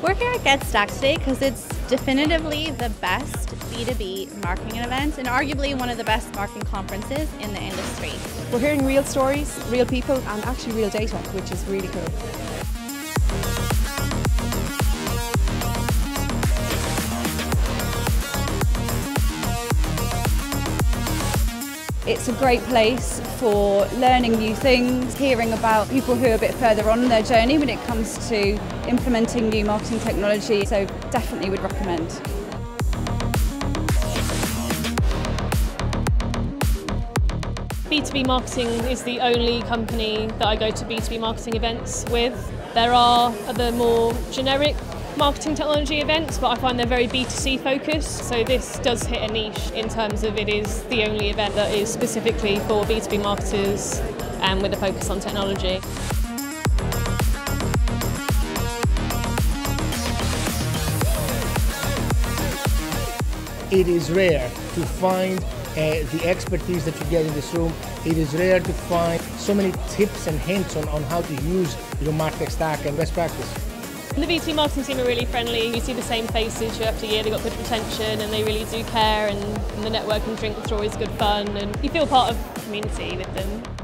We're here at Get Stacked today because it's definitively the best B2B marketing event and arguably one of the best marketing conferences in the industry. We're hearing real stories, real people, and actually real data, which is really cool. It's a great place for learning new things, hearing about people who are a bit further on in their journey when it comes to implementing new marketing technology, so definitely would recommend. B2B Marketing is the only company that I go to B2B marketing events with. There are other more generic marketing technology events, but I find they're very B2C focused. So this does hit a niche in terms of it is the only event that is specifically for B2B marketers and with a focus on technology. It is rare to find uh, the expertise that you get in this room. It is rare to find so many tips and hints on, on how to use your martech stack and best practice. And the B2B marketing team are really friendly. You see the same faces year after year. They've got good retention and they really do care and, and the networking drinks are always good fun and you feel part of the community with them.